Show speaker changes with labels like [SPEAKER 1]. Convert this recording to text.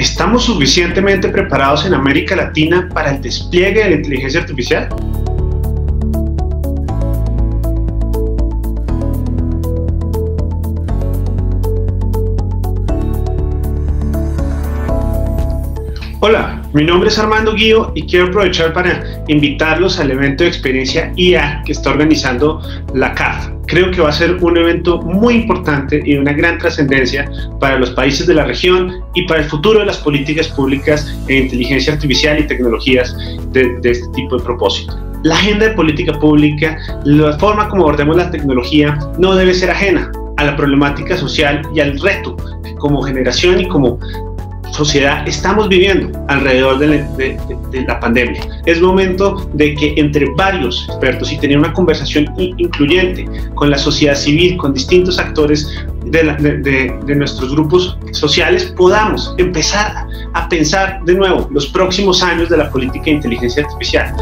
[SPEAKER 1] ¿Estamos suficientemente preparados en América Latina para el despliegue de la inteligencia artificial? Hola, mi nombre es Armando Guío y quiero aprovechar para invitarlos al evento de experiencia IA que está organizando la CAF. Creo que va a ser un evento muy importante y de una gran trascendencia para los países de la región y para el futuro de las políticas públicas en inteligencia artificial y tecnologías de, este tipo de propósito. La agenda de política pública, la forma como abordemos la tecnología, no debe ser ajena a la problemática social y al reto como generación y como sociedad estamos viviendo alrededor de la, de, de la, pandemia. Es momento de que entre varios expertos y tener una conversación incluyente con la sociedad civil, con distintos actores de, la, de nuestros grupos sociales, podamos empezar a pensar de nuevo los próximos años de la política de inteligencia artificial.